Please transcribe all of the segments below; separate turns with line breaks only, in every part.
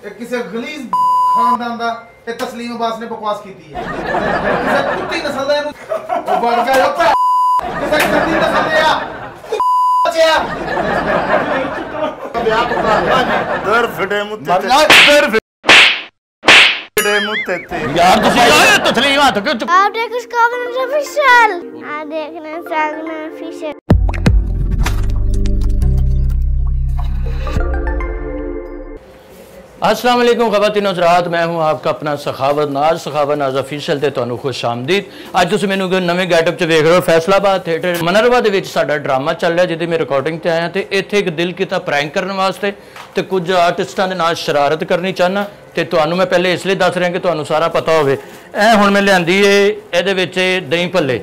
ਇਹ ਕਿਸੇ ਗਲੀਜ਼ ਖਾਨਦਾਨ ਦਾ ਇਹ ਤਸਲੀਮ ਅਬਾਸ ਨੇ ਬਕਵਾਸ ਕੀਤੀ ਹੈ ਕਿਸੇ ਕੁੱਤੀ ਨਸਲ ਦਾ ਇਹਨੂੰ ਉਹ ਬਣ ਗਿਆ ਉਹ ਭੈ- ਕਿਸੇ ਗੰਦੀ ਨਸਲ ਦੇ ਆ ਬਚਿਆ
ਵਿਆਹ ਪਕਾ ਦਰ ਫਟੇ ਮੁੱਤੇ
ਮਰ ਜਾ।
ਦਰ ਫਟੇ ਮੁੱਤੇ ਤੇ
ਯਾਰ ਤੁਸੀਂ ਓਏ ਤਸਲੀਮ ਹੱਥ ਕਿਉਂ ਚੁੱਕ-
आप देख उसका ऑफिशियल आप देखना सागना ऑफिशियल
ਅਸਲਾਮ ਵਾਲੇਕੁਮ ਖਵਾਤੀਨ ਹਜ਼ਰਤ ਮੈਂ ਹਾਂ ਆਪਕਾ ਆਪਣਾ ਸਖਾਵਤ ਨਾਜ਼ ਸਖਾਵਤ ਨਾਜ਼ ਅਫੀਸ਼ਲ ਤੇ ਤੁਹਾਨੂੰ ਖੁਸ਼ ਆਮਦੀਦ ਅੱਜ ਤੁਸੀਂ ਮੈਨੂੰ ਨਵੇਂ ਗੈਟਅਪ 'ਚ ਵੇਖ ਰਹੇ ਹੋ, ਫੈਸਲਾਬਾਦ ਥੀਏਟਰ ਮਨਰਵਾ ਦੇ ਵਿੱਚ ਸਾਡਾ ਡਰਾਮਾ ਚੱਲ ਰਿਹਾ, ਜਿਹਦੀ ਮੈਂ ਰਿਕਾਰਡਿੰਗ ਤੇ ਆਇਆ ਤੇ ਇੱਥੇ ਇੱਕ ਦਿਲ ਕੀਤਾ ਪ੍ਰੈਂਕ ਕਰਨ ਵਾਸਤੇ ਤੇ ਕੁਝ ਆਰਟਿਸਟਾਂ ਦੇ ਨਾਲ ਸ਼ਰਾਰਤ ਕਰਨੀ ਚਾਹਨਾ ਤੇ ਤੁਹਾਨੂੰ ਮੈਂ ਪਹਿਲੇ ਇਸ ਲਈ ਦੱਸ ਰਿਹਾ ਕਿ ਤੁਹਾਨੂੰ ਸਾਰਾ ਪਤਾ ਹੋਵੇ। ਇਹ ਹੁਣ ਮੈਂ ਲਿਆਂਦੀ ਏ, ਇਹਦੇ ਵਿੱਚ ਦਹੀਂ ਭੱਲੇ,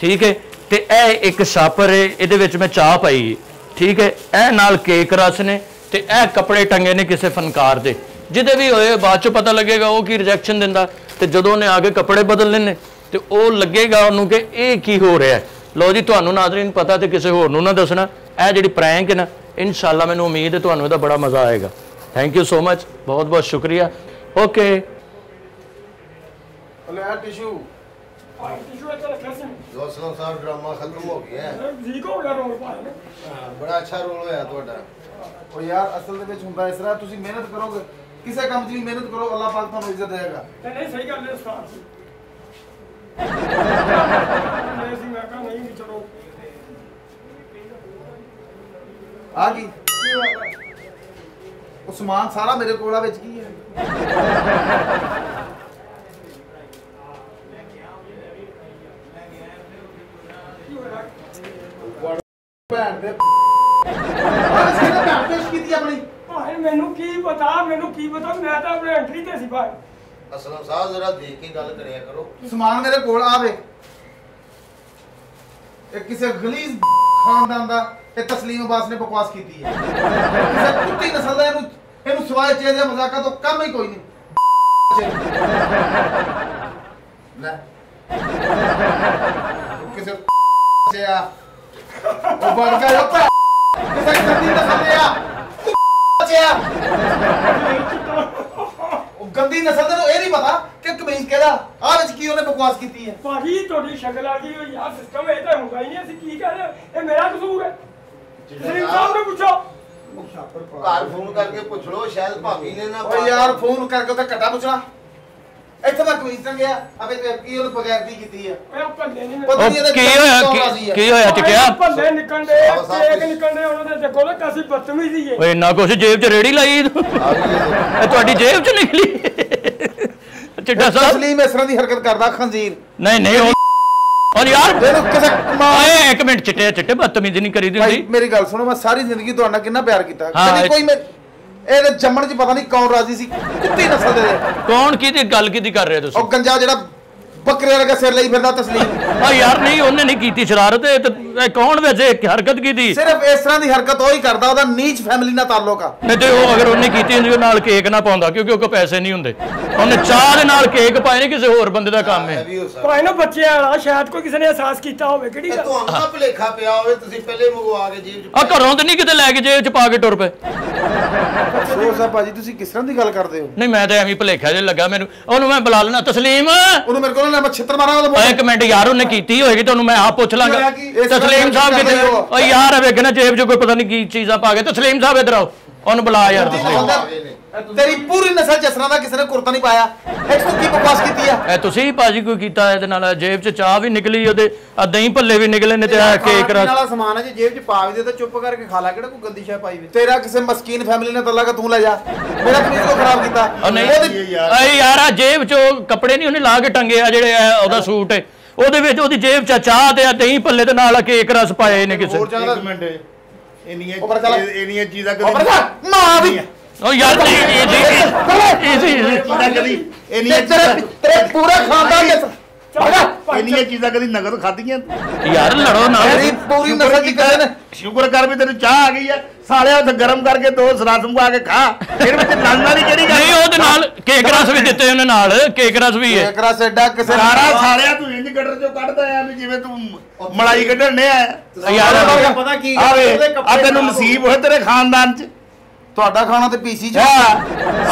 ਠੀਕ ਹੈ ਤੇ ਇਹ ਇੱਕ ਸ਼ਾਪਰ ਏ, ਇਹਦੇ ਵਿੱਚ ਮੈਂ ਚਾਹ ਪਾਈ ਠੀਕ ਹੈ ਇਹ ਨਾਲ ਕੇਕ ਰਸ ਨੇ ਤੇ ਇਹ ਕੱਪੜੇ ਟੰਗੇ ਨੇ ਕਿਸੇ ਫਨਕਾਰ ਦੇ। ਜਿਹਦੇ ਵੀ ਹੋਏ, ਬਾਅਦ ਚ ਪਤਾ ਲੱਗੇਗਾ ਉਹ ਕੀ ਰਿਜੈਕਸ਼ਨ ਦਿੰਦਾ। ਤੇ ਜਦੋਂ ਉਹਨੇ ਆ ਕੇ ਕੱਪੜੇ ਬਦਲਨੇ ਨੇ ਤੇ ਉਹ ਲੱਗੇਗਾ ਉਹਨੂੰ ਕਿ ਇਹ ਕੀ ਹੋ ਰਿਹਾ ਹੈ। ਲੋ ਜੀ, ਤੁਹਾਨੂੰ ਨਾਜ਼ਰੀਨ ਪਤਾ ਤੇ ਕਿਸੇ ਹੋਰ ਨੂੰ ਨਾ ਦੱਸਣਾ। ਇਹ ਜਿਹੜੀ ਪ੍ਰੈਂਕ ਹੈ ਨਾ, ਇਨਸ਼ਾਅੱਲਾ ਮੈਨੂੰ ਉਮੀਦ ਹੈ ਤੁਹਾਨੂੰ ਇਹਦਾ ਬੜਾ ਮਜ਼ਾ ਆਏਗਾ। ਥੈਂਕ ਯੂ ਸੋ ਮਚ ਬਹੁਤ ਬਹੁਤ ਸ਼ੁਕਰੀਆ। ਓਕੇ
ਲੈ ਟਿਸ਼ੂ
ਦੋਸਤੋ ਸਾਹਿਬ ਡਰਾਮਾ ਖਤਮ ਹੋ ਗਿਆ ਹੈ।
ਠੀਕ ਹੋ ਗਿਆ ਰੋਲ ਪਾਇਆ ਨਾ
ਹਾਂ, ਬੜਾ ਅੱਛਾ ਰੋਲ ਹੋਇਆ ਤੁਹਾਡਾ
ਉਹ ਯਾਰ ਅਸਲ ਦੇ ਵਿੱਚ ਹੁੰਦਾ ਇਸ ਤਰ੍ਹਾਂ ਤੁਸੀਂ ਮਿਹਨਤ ਕਰੋਗੇ ਕਿਸੇ ਕੰਮ 'ਚ ਵੀ ਮਿਹਨਤ ਕਰੋ ਅੱਲਾਹ ਪਾਕ ਤੁਹਾਨੂੰ ਇੱਜ਼ਤ ਦੇਗਾ
ਤੇ ਨਹੀਂ ਸਹੀ ਗੱਲ ਹੈ ਉਸਤਾਦ ਜੀ ਨਹੀਂ ਸੀ ਮੈਂ ਕਹਾਂ ਨਹੀਂ ਵੀ ਚਲੋ
ਆ ਕੀ ਉਹ ਸਮਾਨ ਸਾਰਾ ਮੇਰੇ ਕੋਲ ਆ ਵਿੱਚ ਕੀ ਹੈ ਭੈਣ ਦੇ ਆਹ ਸਿਰ ਭੈਣ ਪੇਸ਼ ਕੀਤੀ ਆਪਣੀ?
ਭਾਈ ਮੈਨੂੰ ਕੀ ਪਤਾ ਮੈਨੂੰ ਕੀ ਪਤਾ? ਮੈਂ ਤਾਂ ਆਪਣੇ ਐਂਟਰੀ ਤੇ ਸੀ ਭਾਈ।
ਅਸਲਮ ਸਾਹਿਬ ਜਰਾ ਦੇਖ ਕੇ ਗੱਲ ਕਰਿਆ ਕਰੋ।
ਸਮਾਨ ਮੇਰੇ ਕੋਲ ਆਵੇ ਇਹ ਕਿਸੇ ਗਲੀਜ਼ ਖਾਨਦਾਨ ਦਾ ਇਹ ਤਸਲੀਮ ਅਬਾਸ ਨੇ ਬਕਵਾਸ ਕੀਤੀ ਹੈ। ਕਿਸੇ ਕੁੱਤੀ ਨਸਲ ਦਾ ਇਹਨੂੰ ਇਹਨੂੰ ਸਵਾਏ ਚੇਜ ਦੇ ਮਜ਼ਾਕਾਂ ਤੋਂ ਕੰਮ ਹੀ ਕੋਈ ਨਹੀਂ। ਲੈ। ਕਿਸੇ ਚ ਆ ਉਹ ਬਣ ਗਿਆ ਗੰਦੀ ਨਸਲ ਦੇ ਆ ਚ ਆ ਉਹ ਗੰਦੀ ਨਸਲ ਦੇ ਇਹ ਨਹੀਂ ਪਤਾ ਕਿ ਕਮੀਜ਼ ਕਿਹੜਾ ਆਹ ਵਿੱਚ ਕੀ ਉਹਨੇ ਬਕਵਾਸ ਕੀਤੀ ਹੈ?
ਭਾਜੀ ਤੁਹਾਡੀ ਸ਼ਕਲ ਆ ਗਈ ਹੋਈ ਆ ਸਿਸਟਮ ਇਹ ਤਾਂ ਹੁੰਦਾ ਹੀ ਨਹੀਂ ਅਸੀਂ ਕੀ ਕਰ ਇਹ ਮੇਰਾ ਕਸੂਰ ਹੈ। ਸਰੀਰ ਸਾਹਿਬ ਨੂੰ ਪੁੱਛੋ।
ਘਰ ਫੋਨ ਕਰਕੇ ਪੁੱਛ ਲਓ ਸ਼ਾਇਦ ਭਾਬੀ ਨੇ ਨਾ
ਓ ਯਾਰ ਫੋਨ ਕਰਕੇ ਉਹਦਾ ਘਟਾ ਪੁੱਛਣਾ। ਇੱਥੇ ਮੈਂ ਕਮੀਜ਼ ਟੰਗਿਆ ਅਬੇ ਤੇ ਕੀ ਉਹਨੇ ਬਗੈਰ ਦੀ ਕੀਤੀ ਹੈ
ਇਹ ਭੱਲੇ ਨਹੀਂ
ਪਤਾ ਨਹੀਂ
ਉਹ
ਇਹਦੇ
ਕੀ ਹੋਇਆ ਕੀ- ਹੋਇਆ ਚਿੱਟਿਆ?
ਭੱਲੇ ਨਿਕਲਣ ਦੇ ਕੇਕ ਨਿਕਲਣ ਦੇ ਉਹਨਾਂ ਦੇ ਦੇਖੋ ਨਾ ਕਾਸੀ ਬਦਤਮੀਜ਼ੀ ਹੈ
ਓਏ ਇੰਨਾ ਕੁਛ ਜੇਬ 'ਚ ਰੇੜੀ ਲਾਈ।
ਆ
ਤੁਹਾਡੀ ਜੇਬ 'ਚ ਨਿਕਲੀ ਚਿੱਟਾ ਸਾਹਿਬ
ਤਸਲੀਮ ਇਸ ਤਰ੍ਹਾਂ ਦੀ ਹਰਕਤ ਕਰਦਾ ਖੰਜ਼ੀਰ।
ਨਹੀਂ ਨਹੀਂ ਔਰ ਯਾਰ
ਕਿਸੇ ਮਾਂ
ਓਏ ਇੱਕ ਮਿੰਟ ਚਿੱਟੇ ਚਿੱਟੇ ਬਦਤਮੀਜ਼ੀ ਨਹੀਂ ਕਰੀਦੀ ਹੁੰਦੀ।
ਮੇਰੀ ਗੱਲ ਸੁਣੋ ਮੈਂ ਸਾਰੀ ਜ਼ਿੰਦਗੀ ਤੁਹਾਡੇ ਨਾਲ ਕਿੰਨਾ ਪਿਆਰ ਕੀਤਾ। ਕਦੀ ਕੋਈ ਮੈਂ ਇਹਦੇ ਜੰਮਣ 'ਚ ਪਤਾ ਨਹੀਂ ਕੌਣ ਰਾਜ਼ੀ ਸੀ। ਕੁੱਤੀ ਨਸਲ ਦੇ।
ਕੌਣ ਕਿਹਦੀ ਗੱਲ ਕਿਹਦੀ ਕਰ ਰਹੇ ਹੋ ਤੁਸੀਂ?
ਉਹ ਗੰਜਾ ਜਿਹੜਾ ਬੱਕਰੇ ਵਰਗਾ ਸਿਰ ਲਈ ਫਿਰਦਾ ਤਸਲੀਮ।
ਆ ਯਾਰ ਨਹੀਂ ਉਹਨੇ ਨਹੀਂ ਕੀਤੀ ਸ਼ਰਾਰਤ ਇਹ ਤਾਂ- ਕੌਣ ਵੈਸੇ ਇੱਕ ਹਰਕਤ ਕੀਤੀ?
ਸਿਰਫ ਇਸ ਤਰ੍ਹਾਂ ਦੀ ਹਰਕਤ ਉਹ ਹੀ ਕਰਦਾ ਉਹਦਾ ਨੀਚ ਫੈਮਿਲੀ ਨਾਲ ਤਾਲੁਕ ਆ।
ਨਹੀਂ ਤੇ ਉਹ ਅਗਰ ਉਹਨੇ ਕੀਤੀ ਹੁੰਦੀ ਉਹ ਨਾਲ ਕੇਕ ਨਾ ਪਾਉਂਦਾ ਕਿਉਂਕਿ ਉਹ ਕੋਲ ਪੈਸੇ ਨਹੀਂ ਹੁੰਦੇ। ਉਹਨੇ ਚਾਹ ਦੇ ਨਾਲ ਕੇਕ ਪਾਏ ਨੇ ਕਿਸੇ ਹੋਰ ਬੰਦੇ ਦਾ ਕੰਮ ਹੈ।
ਭਾਈ ਨਾ ਬੱਚਿਆਂ ਵਾਲਾ ਸ਼ਾਇਦ ਕੋਈ ਕਿਸੇ ਨੇ ਅਹਿਸਾਸ ਕੀਤਾ ਹੋਵੇ ਕਿਹੜੀ ਗੱਲ?
ਤੁਹਾਨੂੰ ਨਾ ਭੁਲੇਖਾ ਪਿਆ ਹੋਵੇ ਤੁਸੀਂ ਪਹਿਲੇ ਮੰਗਵਾ ਕੇ ਜੇਬ ਚ
ਆ ਘਰੋਂ ਤੇ ਨਹੀਂ ਕਿਤੇ ਲੈ ਕੇ ਜੇਬ 'ਚ ਪਾ ਕੇ ਟੁਰ ਪਏ।
ਅਫਸੋਸ ਆ ਭਾਜੀ ਤੁਸੀਂ ਕਿਸ ਤਰ੍ਹਾਂ ਦੀ ਗੱਲ ਕਰਦੇ ਹੋ?
ਨਹੀਂ ਮੈਂ ਤਾਂ ਐਵੇਂ ਭਲੇਖਾ ਜਿਹਾ ਲੱਗਾ ਮੈਨੂੰ ਉਹਨੂੰ ਮੈਂ ਬੁਲਾ ਲੈਣਾ ਤਸਲੀਮ!
ਉਹਨੂੰ ਮੇਰੇ ਕੋਲ ਨਾ ਮੈਂ ਛਿੱਤਰ ਮਾਰਾਂ ਉਹਦੇ
ਇੱਕ ਮਿੰਟ ਯਾਰ ਉਹਨੇ ਕੀਤੀ ਹੋਏਗੀ ਤੁਹਾਨੂੰ ਮੈਂ ਆਪ ਪੁੱਛ ਲਾਂਗਾ।
ਦੀ
ਸਾਹਿਬ
ਹੋ।
ਓਏ ਯਾਰ ਵੇਖ ਨਾ ਜੇਬ 'ਚ ਕੋਈ ਪਤਾ ਨਹੀਂ ਕੀ ਚੀਜ਼ਾਂ ਪਾ ਕੇ ਤਸਲੀਮ ਸਾਹਿਬ ਇੱਧਰ ਆਓ। ਉਹਨੂੰ ਬੁਲਾ ਯਾਰ। ਤਸਲੀਮ
ਗਏ।
ਤੇਰੀ ਪੂਰੀ ਨਸਲ ਤਰ੍ਹਾਂ ਦਾ ਕਿਸੇ ਨੇ ਕੁਰਤਾ ਨਹੀਂ ਪਾਇਆ। ਇਹ ਤੂੰ ਕੀ ਬਕਵਾਸ ਕੀਤੀ ਆ?
ਇਹ ਤੁਸੀਂ ਭਾਜੀ ਕੋਈ ਕੀਤਾ ਇਹਦੇ ਨਾਲ? ਜੇਬ 'ਚ ਚਾਹ ਵੀ ਨਿਕਲੀ ਉਹਦੇ ਆ ਦਹੀਂ ਭੱਲੇ ਵੀ ਨਿਕਲੇ ਨੇ ਤੇ ਆ ਕੇਕ ਰਸ
ਵਾਲਾ ਸਮਾਨ ਹੈ ਜੇ ਜੇਬ 'ਚ ਪਾ ਵੀ ਦੇ ਤਾਂ ਚੁੱਪ ਕਰਕੇ ਖਾ ਲੈ ਕਿਹੜਾ ਕੋਈ ਗੰਦੀ ਸ਼ੈ ਪਾਈ ਵੇ
ਤੇਰਾ ਕਿਸੇ ਮਸਕੀਨ ਫੈਮਿਲੀ ਨੇ ਤੱਲਾ ਤੂੰ ਲੈ ਜਾ। ਮੇਰਾ ਕਮੀਜ਼ ਕੋ ਖਰਾਬ ਕੀਤਾ?
ਉਹ ਨਹੀਂ।
ਯਾਰ
ਆ ਜੇਬ 'ਚ ਕੱਪੜੇ ਨਹੀਂ ਉਹਨੇ ਲਾ ਕੇ ਟੰਗੇ ਆ ਜਿਹੜੇ ਆ ਉਹਦਾ ਸੂਟ ਹੈ ਉਹਦੇ ਵਿੱਚ ਉਹਦੀ ਜੇਬ 'ਚ ਚਾਹ ਤੇ ਆ ਦਹੀਂ ਭੱਲੇ ਦੇ ਨਾਲ ਆ ਕੇਕ ਰਸ ਪਾਏ ਨੇ ਕਿਸੇ
ਹੋਰ ਚੱਲ।
ਇੱਕ ਮਿੰਟ। ਇੰਨੀਆਂ ਚੀਜ਼ਾਂ ਕਦੀ
ਮਾਂ ਦੀ
ਉਹ ਯਾਰ ਜੀ ਇਹ ਜੀ।
ਤੇ ਤੇਰੇ
ਚੀਜ਼ਾਂ
ਤੇਰੇ ਪੂਰਾ ਖਾਨਦਾਨ ਦੇ
ਇੰਨੀਆਂ ਚੀਜ਼ਾਂ ਕਦੀ ਨਗਦ ਖਾਧੀਆਂ?
ਯਾਰ ਲੜੋ ਨਾ।
ਤੇਰੀ ਪੂਰੀ ਨਸਲ ਦੀ ਕਿਸੇ ਨੇ
ਸ਼ੁਕਰ ਕਰ ਵੀ ਤੈਨੂੰ ਚਾਹ ਆ ਗਈ ਆ ਸਾਲਿਆ ਉੱਥੇ ਗਰਮ ਕਰਕੇ ਦੋ ਸਰਾਸ ਮੰਗਾ ਕੇ ਖਾ। ਫਿਰ ਵਿੱਚ ਲੜਨਾ ਨਹੀਂ ਕਿਹੜੀ
ਨਹੀਂ
ਗੱਲ
ਉਹਦੇ ਨਾਲ ਕੇਕ ਰਸ ਵੀ ਦਿੱਤੇ ਉਹਨੇ ਨਾਲ। ਕੇਕ ਰਸ ਵੀ ਹੈ।
ਇੱਕ ਰਸ ਐਡਾ ਕਿਸੇ
ਸਾਰਾ ਸਾਲਿਆ ਤੂੰ ਇੰਜ ਗੱਡਰ ਚੋਂ ਕੱਢਦਾ ਆ ਵੀ ਜਿਵੇਂ ਤੂੰ ਮਲਾਈ ਕੱਢਣ ਨੇ ਆ
ਯਾਰ
ਪਤਾ ਕੀ
ਆ ਤੈਨੂੰ ਨਸੀਬ ਹੋਏ ਤੇਰੇ ਖਾਨਦਾਨ ਚ।
ਤੁਹਾਡਾ ਖਾਣਾ ਤੇ ਪੀਸੀ ਚ।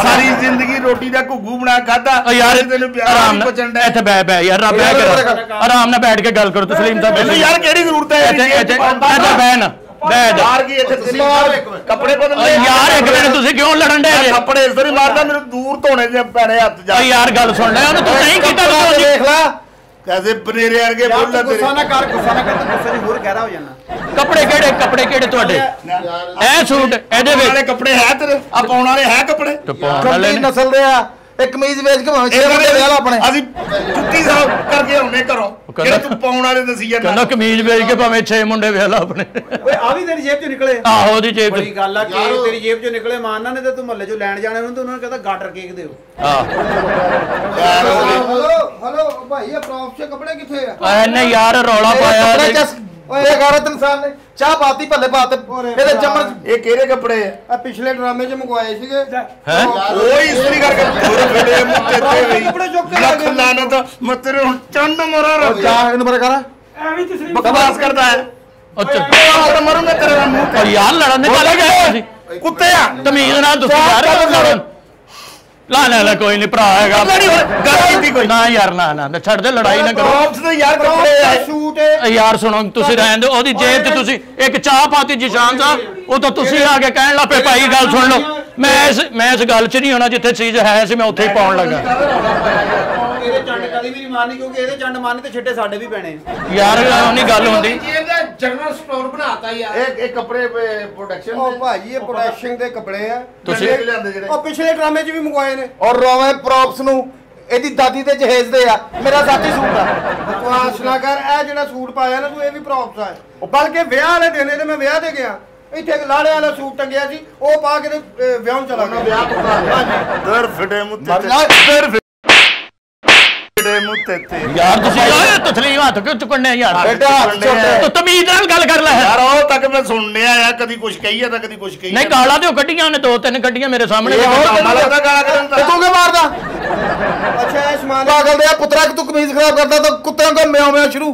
ਸਾਰੀ ਜ਼ਿੰਦਗੀ ਰੋਟੀ ਦਾ ਘੁੱਗੂ ਬਣਾ ਖਾਦਾ
ਓ ਯਾਰ
ਤੈਨੂੰ ਪਿਆਰ
ਆਰਾਮ
ਨਹੀਂ ਡਿਆ।
ਇੱਥੇ ਬਹਿ ਬਹਿ। ਯਾਰ ਰੱਬ ਬਹਿ ਕੇ ਆਰਾਮ ਨਾਲ ਬੈਠ ਕੇ ਗੱਲ ਕਰੋ ਤਸਲੀਮ ਸਾਹਿਬ
ਮੈਨੂੰ ਯਾਰ ਕਿਹੜੀ ਜ਼ਰੂਰਤ ਹੈ
ਇੱਥੇ ਇੱਥੇ ਬਹਿ ਨਾ ਬਹਿ ਜਾ।
ਯਾਰ ਕੀ ਇੱਥੇ ਤਸਲੀਮ ਸਾਹਿਬ ਕੱਪੜੇ ਬਦਲ
ਓ ਯਾਰ ਇੱਕ ਮਿੰਟ ਤੁਸੀਂ ਕਿਉਂ ਲੜਨ ਦੇ
ਕੱਪੜੇ ਇਸ ਤਰ੍ਹਾਂ ਮਾਰਦਾ ਮੈਨੂੰ ਦੂਰ ਧੋਣੇ ਦੇ ਪੈਣੇ ਹੱਥ ਜਾ।
ਓ ਯਾਰ ਗੱਲ ਸੁਣ ਲੈ ਉਹਨੂੰ ਤੂੰ ਨਹੀਂ ਕੀਤਾ
ਦੇਖ ਲੈ।
ਕੈਸੇ ਬਨੇਰੇ ਵਰਗੇ
ਯਾਰ
ਬੋਲਦਾ
ਤੂੰ ਗੁੱਸਾ ਨਾ ਕਰ ਗੁੱਸਾ ਨਾ ਕਰ ਤੇ ਗੁੱਸੇ 'ਚ ਹੋਰ ਗਹਿਰਾ ਹੋ ਜਾਣਾ
ਕੱਪੜੇ ਕਿਹੜੇ ਕੱਪੜੇ ਕਿਹੜੇ ਤੁਹਾਡੇ? ਇਹ ਸੂਟ ਇਹਦੇ
ਵਾਲੇ
ਵਿੱਚ?
ਕੱਪੜੇ ਹੈ ਤੇਰੇ? ਆ ਪਾਉਣ ਵਾਲੇ ਹੈ ਕੱਪੜੇ?
ਪਾਉਣ ਵਾਲੇ
ਨਸਲ ਦੇ ਆ ਇੱਕ ਕਮੀਜ਼ ਵੇਚ ਕੇ ਭਾਵੇਂ ਛੇ ਬੰਦੇ ਵਿਆਹ ਲਾ ਆਪਣੇ।
ਅਸੀਂ ਜੁੱਤੀ ਸਾਫ਼ ਕਰਕੇ ਆਉਨੇ ਘਰੋਂ।
ਕਹਿੰਦਾ-
ਜਿਹੜਾ ਤੂੰ ਪਾਉਣ ਵਾਲੇ ਦਸੀ
ਕਹਿੰਦਾ
ਜਾਂਦਾ
ਕਮੀਜ਼ ਵੇਚ ਕੇ ਭਾਵੇਂ 6 ਮੁੰਡੇ ਵਿਆਹ ਲਾ ਆਪਣੇ।
ਓਏ ਆ ਵੀ ਤੇਰੀ ਜੇਬ 'ਚੋਂ ਨਿਕਲੇ।
ਆਹੋ ਉਹਦੀ ਜੇਬ
ਬੜੀ ਗੱਲ ਆ ਕਿ ਤੇਰੀ ਜੇਬ 'ਚੋਂ ਨਿਕਲੇ ਮਾਨਨਾ ਨੇ ਤੇ ਤੂੰ ਮਹੱਲੇ 'ਚੋਂ ਲੈਣ ਜਾਣੇ ਉਹਨੂੰ ਤੇ ਉਹਨਾਂ ਨੇ ਕਹਿੰਦਾ ਗਾਟਰ ਕੇਕ ਦਿਓ।
ਆਹ।
Hello hello. ਭਾਈ ਇਹ ਪ੍ਰੌਫ ਚ ਕੱਪੜੇ ਕਿੱਥੇ ਆ?
ਇਹਨੇ ਯਾਰ ਰੌਲਾ ਪਾਇਆ
ਕੱਪੜੇ ਚਸ ਓਏ ਗਾਰਤ ਇਨਸਾਨ ਨੇ ਚਾਹ ਪਾਤੀ ਭੱਲੇ ਪਾਤੇ। ਇਹਦੇ ਚਮਚ
ਇਹ ਕਿਹੜੇ ਕੱਪੜੇ ਆ?
ਆ ਪਿਛਲੇ ਡਰਾਮੇ ਚ ਮੰਗਵਾਏ ਸੀਗੇ।
ਹੈਂ?
ਕੋਈ ਇਸਤਰੀ ਕਰਕੇ ਦੂਰ ਫਿਰੇ ਮੁੱਤੇ ਤੇ ਗਈ
ਕੱਪੜੇ ਚੁੱਕ ਕੇ
ਲੱਖ। ਲਾਨਤ ਮੈਂ ਤੇਰੇ ਹੁਣ ਚੰਨ ਮਰਾ ਰੱਖ
ਜਾ ਇਹਨੂੰ ਬਰੇ ਕਰ।
ਐਵੇਂ ਤਸਲੀਮ
ਬਕਵਾਸ ਕਰਦਾ ਹੈ।
ਉਹ ਚ-
ਉਹ ਮਰੂੰਗਾ ਤੇਰੇ ਨਾਲ ਮੂੰਹ
ਉਹ ਯਾਰ ਲੜਨ ਦੇ ਗੱਲ
ਤੇ ਕੁੱਤੇ ਆ।
ਤਮੀਜ਼ ਨਾਲ ਤੁਸੀਂ ਯਾਰ ਲੜਨ ਲਾ ਲੈ ਲੈ ਕੋਈ ਨਹੀਂ ਭਰਾ ਹੈਗਾ।
ਲੜੀ ਹੁਣ, ਗੱਲ ਕੀਤੀ ਕੋਈ।
ਨਾ ਯਾਰ ਨਾ ਨਾ ਨਾ, ਛੱਡ ਦੇ ਲੜਾਈ ਨਾ ਕਰੋ।
ਪ੍ਰੋਪਸ ਦੇ ਯਾਰ ਕੱਪੜੇ ਆ
ਸ਼ੂਟ
ਇਹ ਯਾਰ ਸੁਣੋ ਤੁਸੀਂ ਰਹਿਣ ਦਿਓ ਉਹਦੀ ਜੇਬ 'ਚ ਤੁਸੀਂ ਇੱਕ ਚਾਹ ਪਾਤੀ ਜਿਸ਼ਾਨ ਸਾਹਿਬ ਉਹ ਤਾਂ ਤੁਸੀਂ ਆ ਕੇ ਕਹਿਣ ਲੱਪੇ ਭਾਈ ਗੱਲ ਸੁਣ ਲਓ। ਮੈਂ ਇਸ ਮੈਂ ਇਸ ਗੱਲ 'ਚ ਨਹੀਂ ਹੋਣਾ ਜਿੱਥੇ ਚੀਜ਼ ਹੈ ਸੀ ਮੈਂ ਉੱਥੇ ਹੀ ਪਾਉਣ ਲੱਗਾ।
ਇਹਦੇ ਚੰਡ ਕਦੀ ਵੀ ਨਹੀਂ ਮਾਰਨੀ ਕਿਉਂਕਿ ਇਹਦੇ ਚੰਡ ਮਾਰਨੇ ਤੇ ਛਿੱਟੇ ਸਾਡੇ ਵੀ ਪੈਣੇ।
ਯਾਰ ਉਹ ਨਹੀਂ ਗੱਲ ਹੁੰਦੀ।
ਇਹਦਾ ਜਨਰਲ ਸਟੋਰ ਬਣਾਤਾ ਯਾਰ।
ਇਹ ਇਹ ਕੱਪੜੇ ਪ੍ਰੋਡਕਸ਼ਨ
ਉਹ ਭਾਜੀ ਇਹ ਪ੍ਰੋਡਕਸ਼ਨ ਦੇ ਕੱਪੜੇ ਆ।
ਤੁਸੀਂ
ਲਿਆਂਦੇ ਜਿਹੜੇ।
ਉਹ ਪਿਛਲੇ ਡਰਾਮੇ ਚ ਵੀ ਮੰਗਵਾਏ ਨੇ।
ਔਰ ਰੋਵੇਂ ਪ੍ਰੌਪਸ ਨੂੰ ਇਹਦੀ ਦਾਦੀ ਤੇ ਜਹੇਜ਼ਦੇ ਆ। ਮੇਰਾ ਜ਼ਾਤੀ ਸੂਟ ਆ।
ਬਕਵਾਸ ਨਾ ਕਰ ਇਹ ਜਿਹੜਾ ਸੂਟ ਪਾਇਆ ਨਾ ਤੂੰ ਇਹ ਵੀ ਪ੍ਰੌਪਸ ਆ। ਉਹ ਬਲਕਿ ਵਿਆਹ ਵਾਲੇ ਦਿਨ ਇਹਦੇ ਮੈਂ ਵਿਆਹ ਤੇ ਗਿਆ। ਇੱਥੇ ਇੱਕ ਲਾੜੇ ਵਾਲਾ ਸੂਟ ਟੰਗਿਆ ਸੀ ਉਹ ਪਾ ਕੇ ਤੇ ਵਿਆਹ ਨੂੰ ਚਲਾ ਗਿਆ। ਵਿਆਹ
ਦਰ ਫਟੇ ਮੁੱਤੇ ਤੇ। ਦਰ ਫਟੇ ਮੁੱਤੇ ਤੇ
ਯਾਰ ਤੁਸੀਂ ਓਏ ਤਸਲੀਮ ਹੱਥ ਕਿਉਂ ਚੁੱਕਣੇ ਯਾਰ?
ਬੇਟਾ
ਤੂੰ ਤਮੀਜ਼ ਨਾਲ ਗੱਲ ਕਰ ਲੈ।
ਯਾਰ ਉਹ ਤੱਕ ਮੈਂ ਸੁਣਨਿਆ ਆ ਕਦੀ ਕੁਝ ਕਹੀਏ ਤਾਂ ਕਦੀ ਕੁਝ ਕਹੀਏ
ਨਹੀਂ ਗਾਲਾਂ ਤੇ ਉਹ ਕੱਢੀਆਂ ਉਹਨੇ ਦੋ ਤਿੰਨ ਕੱਢੀਆਂ ਮੇਰੇ ਸਾਹਮਣੇ।
ਤੇ ਤੂੰ ਕਿਉਂ ਮਾਰਦਾ?
ਅੱਛਾ ਇਹ ਸਮਾਨ
ਪਾਗਲ ਦੇ ਆ ਪੁੱਤਰਾ ਕਿ ਤੂੰ ਕਮੀਜ਼ ਖਰਾਬ ਕਰਦਾ ਤਾਂ ਕੁੱਤਿਆਂ ਕੋ ਮਿਆਉ ਮਿਆਉ ਸ਼ੁਰੂ।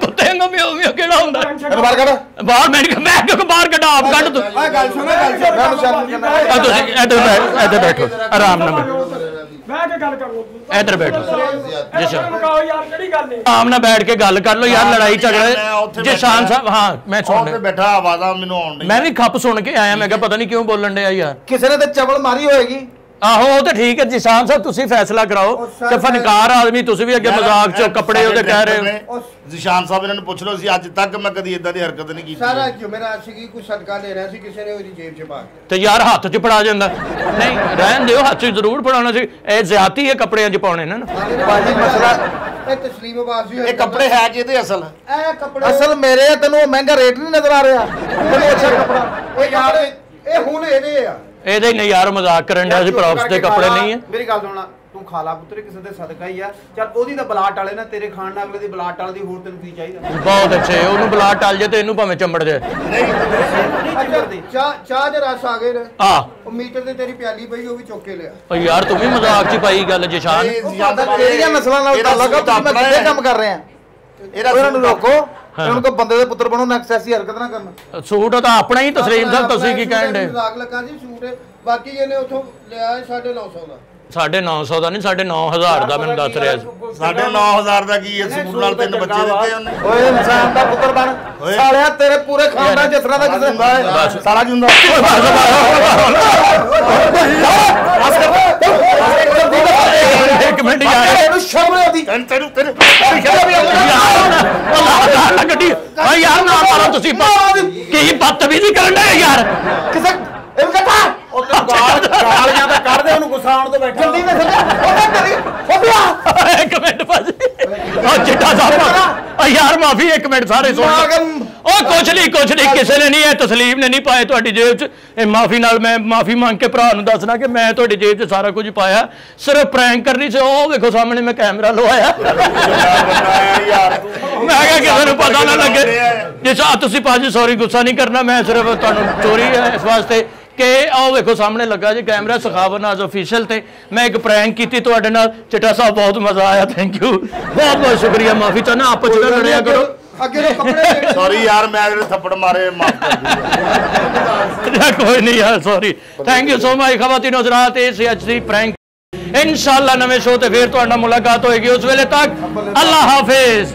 ਕੁੱਤੇ ਨੂੰ ਮਿਓ ਮਿਓ ਕਿਹੜਾ ਹੁੰਦਾ?
ਬਾਹਰ ਕੱਢ।
ਬਾਹਰ ਮੈਂ ਨੀ- ਮੈਂ ਕਿਉਂ ਬਾਹਰ ਕੱਢਾ ਆਪ ਕੱਢ ਤੂੰ।
ਆ ਗੱਲ ਸੁਣੋ ਗੱਲ ਸੁਣ।
ਤੁਸੀਂ ਇੱਧਰ ਬੈਠ ਆਰਾਮ ਨਾਲ
ਬਹਿ ਕੇ ਗੱਲ ਕਰੋ।
ਇੱਧਰ ਬੈਠੋ।
ਜੀ
ਸਰ।
ਮਕਾਓ ਯਾਰ ਕਿਹੜੀ ਗੱਲ ਹੈ
ਆਰਾਮ ਨਾਲ ਬੈਠ ਕੇ ਗੱਲ ਕਰ ਲਓ ਯਾਰ ਲੜਾਈ ਝਗੜੇ। ਜਸ਼ਾਨ
ਬੈਠਾ।
ਸਾਹਿਬ ਹਾਂ ਮੈਂ ਸੁਣ ਰਿਹਾ
ਬੈਠਾ ਆਵਾਜ਼ਾਂ ਮੈਨੂੰ ਆਉਣ ਨਹੀਂ
ਮੈਂ ਵੀ ਖੱਪ ਸੁਣ ਕੇ ਆਇਆ ਮੈਂ ਕਿਹਾ ਪਤਾ ਨਹੀਂ ਕਿਉਂ ਬੋਲਣ ਡਿਆ ਯਾਰ।
ਕਿਸੇ ਨੇ ਤੇ ਚਵਲ ਮਾਰੀ ਹੋਏਗੀ।
ਆਹੋ ਉਹ ਤਾਂ ਠੀਕ ਹੈ ਜਸ਼ਾਨ ਸਾਹਿਬ ਤੁਸੀਂ ਫੈਸਲਾ ਕਰਾਓ
ਉਹ
ਤੇ ਫਨਕਾਰ ਆਦਮੀ ਤੁਸੀਂ ਵੀ ਅੱਗੇ ਮਜ਼ਾਕ ਚ ਕੱਪੜੇ ਉਹਦੇ ਕਹਿ ਰਹੇ ਹੋ
ਜਿਸ਼ਾਨ ਸਾਹਿਬ ਇਹਨਾਂ ਨੂੰ ਪੁੱਛ ਲਓ ਸੀ ਅੱਜ ਤੱਕ ਮੈਂ ਕਦੀ ਇਦਾਂ ਦੀ ਹਰਕਤ ਨਹੀਂ ਕੀਤੀ
ਸਾਰਾ ਜੁਮੇਰਾਤ ਸੀਗੀ ਕੋਈ ਸਦਕਾ ਦੇ ਰਿਹਾ ਸੀ ਕਿਸੇ ਨੇ ਉਹਦੀ ਜੇਬ 'ਚ ਪਾ ਕੇ।
ਤੇ ਯਾਰ ਹੱਥ 'ਚ ਫੜਾ ਜਾਂਦਾ। ਨਹੀਂ ਰਹਿਣ ਦਿਓ ਹੱਥ 'ਚ ਜ਼ਰੂਰ ਫੜਾਉਣਾ ਸੀ। ਇਹ ਜ਼ਿਆਤੀ ਹੈ ਕੱਪੜਿਆਂ 'ਚ ਪਾਉਣੇ ਨੇ ਨਾ।
ਬਾਜੀ ਮਸਲਾ
ਇਹ ਤਸਲੀਮ ਆਬਾਦ ਸੀ
ਇਹ ਕੱਪੜੇ ਹੈ ਕਿਹਦੇ ਅਸਲ?
ਇਹ ਕੱਪੜੇ
ਅਸਲ ਮੇਰੇ ਆ ਤੈਨੂੰ ਉਹ ਮਹਿੰਗਾ ਰੇਟ ਨਹੀਂ ਨਜ਼ਰ ਆ ਰਿਹਾ। ਤੈਨੂੰ ਅੱਛਾ ਕੱਪੜਾ
ਇਹ ਯਾਰ ਇਹ ਹੁਣ ਇਹਦੇ ਆ।
ਇਹਦੇ ਹੀ ਨਹੀਂ ਯਾਰ ਮਜ਼ਾਕ ਕਰਨ ਡਿਆ ਸੀ ਪ੍ਰੌਪਸ ਦੇ ਕੱਪੜੇ ਨਹੀਂ ਹੈ
ਮੇਰੀ ਗੱਲ ਸੁਣਨਾ ਤੂੰ ਖਾ ਲਾ ਪੁੱਤਰ ਕਿਸੇ ਦੇ ਸਦਕਾ ਹੀ ਆ। ਚੱਲ ਉਹਦੀ ਤਾਂ ਬਲਾਟ ਵਾਲੇ ਨਾ ਤੇਰੇ ਖਾਣ ਨਾਲ ਅਗਲੇ ਦੀ ਬਲਾਟ ਵਾਲੇ ਦੀ ਹੋਰ ਤੈਨੂੰ ਕੀ ਚਾਹੀਦਾ?
ਬਹੁਤ ਅੱਛੇ ਉਹਨੂੰ ਬੁਲਾ ਟਲ ਜੇ ਤੇ ਇਹਨੂੰ ਭਾਵੇਂ ਚੰਬੜ ਜੇ।
ਚਾਹ ਚਾਹ ਦੇ ਰਸ ਆ ਗਏ ਨੇ
ਆ
ਉਹ ਮੀਟਰ ਤੇ ਤੇਰੀ ਪਿਆਲੀ ਪਈ ਉਹ ਵੀ ਚੁੱਕ ਕੇ ਲਿਆ।
ਓ ਯਾਰ ਤੂੰ ਵੀ ਮਜ਼ਾਕ 'ਚ ਪਾਈ ਗੱਲ ਜਸ਼ਾਨ
ਤੁਹਾਡਾ ਕਿਹੜੀਆਂ ਨਸਲਾਂ ਨਾਲ ਤਾਲੁਕ ਆ ਤੁਸੀਂ ਮੈਂ ਕਿੱਥੇ। ਕੰਮ ਕਰ ਰਹੇ ਉਹਨਾਂ ਨੂੰ ਰੋਕੋ। ਉਹਨਾਂ ਕੋ ਬੰਦੇ ਦੇ ਪੁੱਤਰ ਬਣੋ ਨੈਕਸਟ ਐਸੀ ਹਰਕਤ ਨਾ ਕਰਨਾ।
ਸੂਟ ਤਾਂ ਆਪਣਾ ਹੀ ਤਸਲੀਮ ਸਾਹਿਬ ਤੁਸੀਂ ਕੀ ਕਹਿਣ ਦੇ
ਮਜ਼ਾਕ ਲੱਗਾ ਜੀ ਸੂਟ ਬਾਕੀ ਇਹਨੇ ਉਥੋਂ ਲਿਆ 950 ਦਾ।
ਸਾਢੇ 900 ਦਾ ਨਹੀਂ ਸਾਢੇ 9000 ਦਾ ਮੈਨੂੰ ਦੱਸ ਰਿਹਾ ਸੀ।
ਸਾਡੇ 9000 ਦਾ ਕੀ ਹੈ? ਸੂਟ ਨਾਲ ਤਿੰਨ ਬੱਚੇ ਦਿੱਤੇ ਉਹਨੇ।
ਓਏ ਇਨਸਾਨ ਦਾ ਪੁੱਤਰ ਬਣ। ਸਾਲਿਆ ਤੇਰੇ ਪੂਰੇ ਖਾਨਦਾਨ ਜਿਸ ਤਰ੍ਹਾਂ ਦਾ ਕਿਸੇ।
ਸਾਲਾ ਕੀ ਹੁੰਦਾ
ਇੱਕ ਮਿੰਟ ਯਾਰ
ਇਹਨੂੰ ਸ਼ਰਮ ਨਹੀਂ ਆਉਂਦੀ।
ਤੈਨੂੰ ਤੈਨੂੰ ਤੈਨੂੰ
ਯਾਰ ਨਾ ਗੱਡੀ। ਓ ਯਾਰ ਨਾ ਮਾਰੋ ਤੁਸੀਂ। ਕੀ ਬਦਤਮੀਜ਼ੀ ਕਰਨ ਦੇ ਯਾਰ।
ਕਿਸੇ ਇਹਨੂੰ ਕਹਤਾ।
ਉਹ ਤੈਨੂੰ ਗਾਲ ਗਾਲੀਆਂ ਤਾਂ ਕੱਢ ਦੇ ਉਹਨੂੰ ਗੁੱਸਾ ਆਉਣ ਤੋਂ ਬੈਠਾ।
ਜਲਦੀ ਨੇ ਸੱਜਾ ਉਹਦਾ ਤੇਰੀ ਫੋਬੀਆ
ਇੱਕ ਮਿੰਟ ਭਾਜੀ। ਓ ਚਿੱਟਾ ਸਾਹਿਬ ਓ ਯਾਰ ਮਾਫੀ ਇੱਕ ਮਿੰਟ ਸਾਰੇ ਸੁਣ ਓ ਕੁਛ ਨਹੀਂ ਕੁਛ ਨਹੀਂ ਕਿਸੇ ਨੇ ਨਹੀਂ ਇਹ ਤਸਲੀਮ ਨੇ ਨਹੀਂ ਪਾਏ ਤੁਹਾਡੀ ਜੇਬ 'ਚ। ਇਹ ਮਾਫੀ ਨਾਲ ਮੈਂ ਮਾਫੀ ਮੰਗ ਕੇ ਭਰਾ ਨੂੰ ਦੱਸਣਾ ਕਿ ਮੈਂ ਤੁਹਾਡੀ ਜੇਬ 'ਚ ਸਾਰਾ ਕੁਝ ਪਾਇਆ। ਸਿਰਫ ਪ੍ਰੈਂਕ ਕਰਨੀ ਸੀ ਉਹ ਵੇਖੋ ਸਾਹਮਣੇ ਮੈਂ ਕੈਮਰਾ ਲਵਾਇਆ। ਮੈਂ ਕਿਹਾ ਕਿਸੇ ਨੂੰ ਪਤਾ ਨਾ ਲੱਗੇ। ਜੇ ਸਾ ਤੁਸੀਂ ਭਾਜੀ ਸੌਰੀ ਗੁੱਸਾ ਨਹੀਂ ਕਰਨਾ ਮੈਂ ਸਿਰਫ ਤੁਹਾਨੂੰ ਚੋਰੀ ਹੈ ਇਸ ਵਾਸਤੇ ਕਿ ਆਹ ਵੇਖੋ ਸਾਹਮਣੇ ਲੱਗਾ ਜੀ ਕੈਮਰਾ ਸਖਾਵਨਾਜ਼ ਅਫੀਸ਼ੀਅਲ ਤੇ। ਮੈਂ ਇੱਕ ਪ੍ਰੈਂਕ ਕੀਤੀ ਤੁਹਾਡੇ ਨਾਲ। ਚਿੱਟਾ ਸਾਹਿਬ ਬਹੁਤ ਮਜ਼ਾ ਆਇਆ ਥੈਂਕ ਯੂ ਬਹੁਤ ਬਹੁਤ ਸ਼ੁਕਰੀਆ ਮਾਫੀ ਚਾਹਨਾ ਆਪਸ ਵਿੱਚ ਲੜਿਆ ਕਰੋ।
ਅੱਗੇ ਤੋਂ ਕੱਪੜੇ ਦੇਣੇ
ਸੌਰੀ ਯਾਰ ਮੈਂ ਜਿਹੜੇ ਥੱਪੜ ਮਾਰੇ ਮਾਫ ਕਰ ਦਿਓ
ਕੋਈ ਨਹੀਂ ਯਾਰ sorry thank you so much ਖਵਾਤੀਨ ਹਜ਼ਰਾਤ ਇਹ ਸੀ ਅੱਜ ਦੀ ਪ੍ਰੈਂਕ ਇਨਸ਼ਾਅੱਲਾ ਨਵੇਂ ਸ਼ੋਅ ਤੇ ਫੇਰ ਤੁਹਾਡਾ ਮੁਲਾਕਾਤ ਹੋਏਗੀ। ਉਸ ਵੇਲੇ ਤੱਕ ਅੱਲਾ ਹਾਫਿਜ਼।